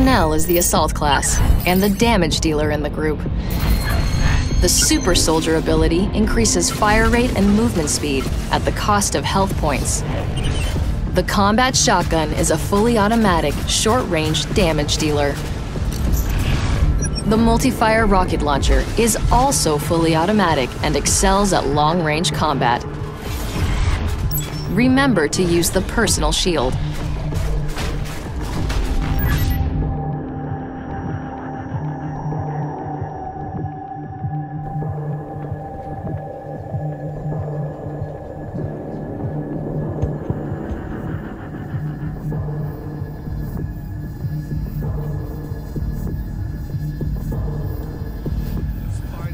Parnell is the assault class and the damage dealer in the group. The Super Soldier ability increases fire rate and movement speed at the cost of health points. The Combat Shotgun is a fully automatic, short range damage dealer. The Multi-Fire Rocket Launcher is also fully automatic and excels at long range combat. Remember to use the personal shield.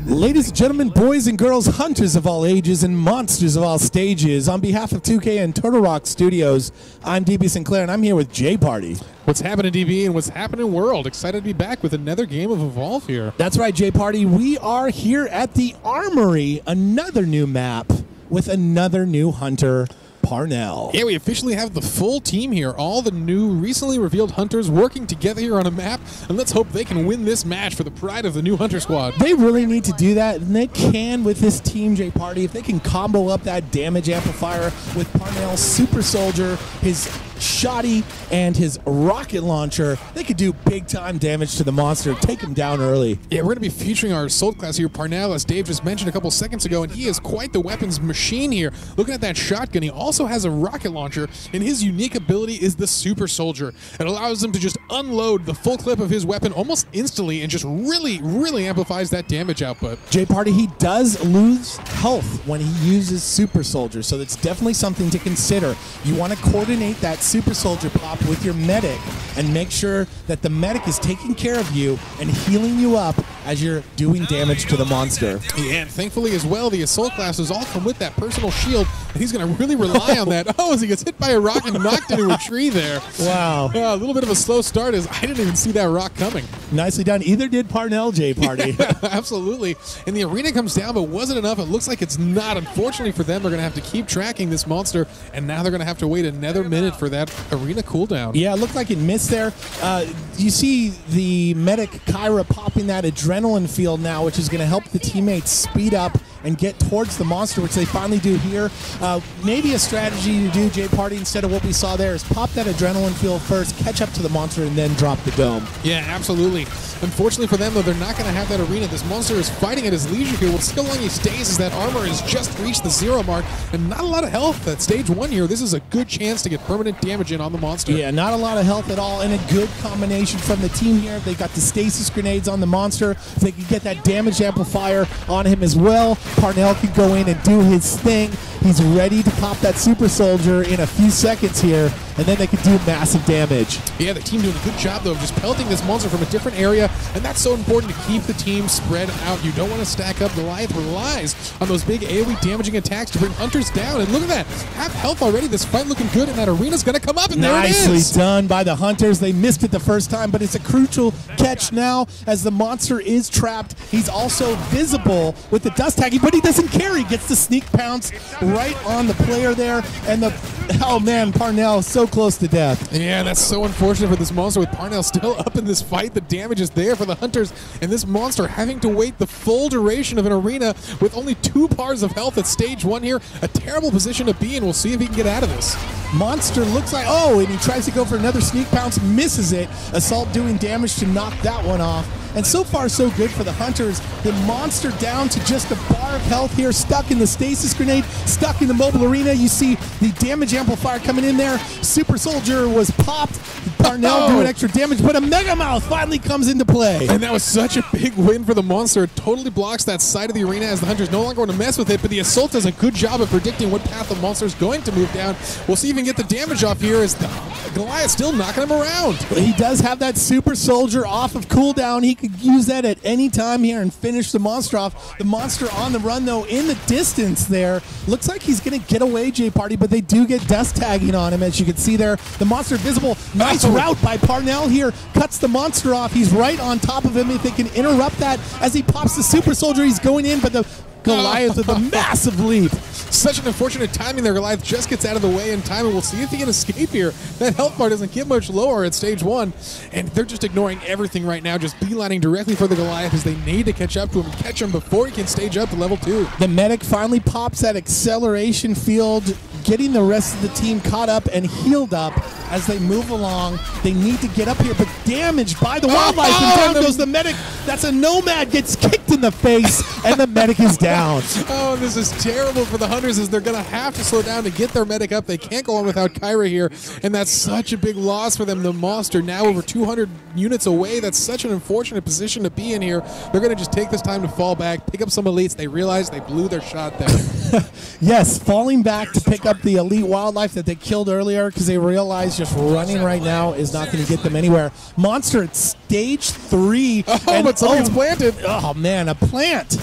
Ladies and gentlemen, boys and girls, hunters of all ages, and monsters of all stages, on behalf of 2K and Turtle Rock Studios, I'm DB Sinclair, and I'm here with J Party. What's happening, DB, and what's happening, world? Excited to be back with another game of Evolve here. That's right, J Party. We are here at the Armory, another new map with another new hunter. Parnell. Yeah, we officially have the full team here. All the new, recently revealed hunters working together here on a map, and let's hope they can win this match for the pride of the new hunter squad. They really need to do that, and they can with this Team J Party. If they can combo up that damage amplifier with Parnell's Super Soldier, his Shoddy, and his rocket launcher, they could do big time damage to the monster, take him down early. Yeah, we're going to be featuring our Assault class here, Parnell, as Dave just mentioned a couple seconds ago, and he is quite the weapons machine here. Looking at that shotgun, he also has a rocket launcher, and his unique ability is the Super Soldier. It allows him to just unload the full clip of his weapon almost instantly and just really, really amplifies that damage output. J Party, he does lose health when he uses Super Soldier, so that's definitely something to consider. You want to coordinate that Super Soldier pop with your medic and make sure that the medic is taking care of you and healing you up as you're doing damage to the monster. Yeah, and thankfully as well, the assault classes all come with that personal shield, and he's going to really rely on that. Oh, as he gets hit by a rock and knocked into a tree there. Wow. Uh, a little bit of a slow start as I didn't even see that rock coming. Nicely done. Either did Parnell J Party. Yeah, absolutely. And the arena comes down, but wasn't enough. It looks like it's not. Unfortunately for them, they're going to have to keep tracking this monster, and now they're going to have to wait another minute for that arena cooldown. Yeah, it looked like it missed there. Uh, you see the medic Caira popping that adrenaline field now, which is going to help the teammates speed up and get towards the monster, which they finally do here. Uh, maybe a strategy to do J Party instead of what we saw there is pop that adrenaline field first, catch up to the monster, and then drop the dome. Yeah, absolutely. Unfortunately for them, though, they're not going to have that arena. This monster is fighting at his leisure here. What still long he stays is that armor has just reached the zero mark, and not a lot of health at stage one here. This is a good chance to get permanent damage in on the monster. Yeah, not a lot of health at all, and a good combination from the team here. They got the stasis grenades on the monster. If they can get that damage amplifier on him as well, Parnell can go in and do his thing. He's ready to pop that super soldier in a few seconds here, and then they can do massive damage. Yeah, the team doing a good job, though, of just pelting this monster from a different area, and that's so important to keep the team spread out. You don't want to stack up. Goliath relies on those big AoE damaging attacks to bring hunters down, and look at that. Half health already. This fight looking good, and that arena's going to come up, and there it is. Nicely done by the hunters. They missed it the first time, but it's a crucial catch now as the monster is trapped. He's also visible with the dust tagging, but he doesn't care. He gets the sneak pounce right on the player there, and the oh man, Parnell so close to death. Yeah, that's so unfortunate for this monster with Parnell still up in this fight. The damage is there for the hunters, and this monster having to wait the full duration of an arena with only two bars of health at stage one here. A terrible position to be in. We'll see if he can get out of this. Monster looks like oh, and he tries to go for another sneak pounce, misses it. Assault doing damage to knock that one off. And so far, so good for the Hunters. The monster down to just a bar of health here, stuck in the stasis grenade, stuck in the mobile arena. You see the damage amplifier coming in there. Super Soldier was popped. Parnell Oh. doing extra damage, but a Mega Mouth finally comes into play. And that was such a big win for the monster. It totally blocks that side of the arena as the hunters no longer want to mess with it. But the assault does a good job of predicting what path the monster is going to move down. We'll see if he can get the damage off here as the Goliath still knocking him around. But he does have that super soldier off of cooldown. He could use that at any time here and finish the monster off. The monster on the run, though, in the distance there. Looks like he's going to get away, J Party, but they do get dust tagging on him, as you can see there. The monster visible. Nice Oh. Route by Parnell here. Cuts the monster off. He's right on top of him. If they can interrupt that as he pops the super soldier, he's going in, but the Goliath with a massive leap. Such an unfortunate timing there. Goliath just gets out of the way in time, and we'll see if he can escape here. That health bar doesn't get much lower at stage one, and they're just ignoring everything right now, just beelining directly for the Goliath as they need to catch up to him and catch him before he can stage up to level two. The medic finally pops that acceleration field, getting the rest of the team caught up and healed up as they move along. They need to get up here, but damaged by the oh, wildlife, Oh, and down goes the medic. That's a nomad, gets kicked in the face, and the medic is down. Oh, this is terrible for the Hunters as they're going to have to slow down to get their medic up. They can't go on without Caira here, and that's such a big loss for them. The monster now over 200 units away. That's such an unfortunate position to be in here. They're going to just take this time to fall back, pick up some elites. They realize they blew their shot there. Yes, falling back to pick up the elite wildlife that they killed earlier because they realize just running right now is not going to get them anywhere. Monster at stage three. oh, and- but something's oh, planted. Oh man, a plant.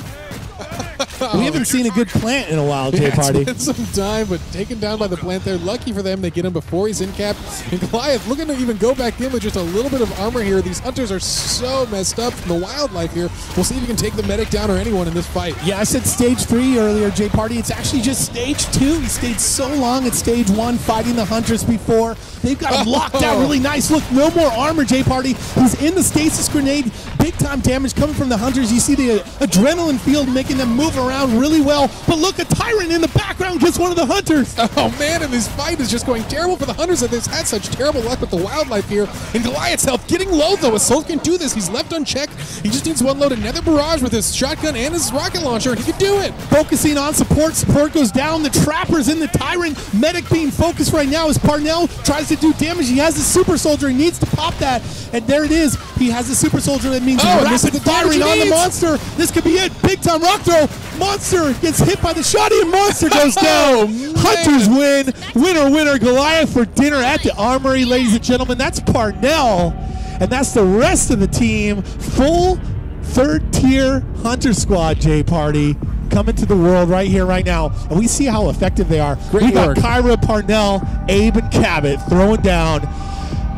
we haven't seen a good plant in a while, Jay Yeah, Party. It's been some time, but taken down by the plant there. Lucky for them, they get him before he's in cap. And Goliath looking to even go back in with just a little bit of armor here. These hunters are so messed up from the wildlife here. We'll see if he can take the medic down or anyone in this fight. Yeah, I said stage three earlier, Jay Party. It's actually just stage two. He stayed so long at stage one fighting the hunters before. They've got him locked down really nice. Look, no more armor, Jay Party. He's in the stasis grenade. Big time damage coming from the hunters. You see the adrenaline field making them move around really well. But look, a tyrant in the background gets one of the hunters. Oh man, and this fight is just going terrible for the hunters that they've had such terrible luck with the wildlife here. And Goliath's health getting low though. Assault can do this. He's left unchecked. He just needs one load another barrage with his shotgun and his rocket launcher, and he can do it. Focusing on support. Support goes down. The trapper's in the tyrant. Medic being focused right now as Parnell tries to do damage. He has the super soldier. He needs to pop that. And there it is. He has the super soldier. That means Oh, and this is rapid the firing on the monster. This could be it. Big time rock throw. Monster gets hit by the shotty and monster goes Oh, down. man. Hunters win. Winner, winner, Goliath for dinner at the Armory, ladies and gentlemen. That's Parnell. And that's the rest of the team. Full third tier Hunter Squad J Party coming into the world right here, right now. And we see how effective they are. Great we got. Caira, Parnell, Abe, and Cabot throwing down.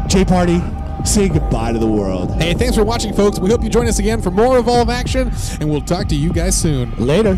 J Party, say goodbye to the world. Hey, thanks for watching, folks. We hope you join us again for more Evolve action, and we'll talk to you guys soon. Later.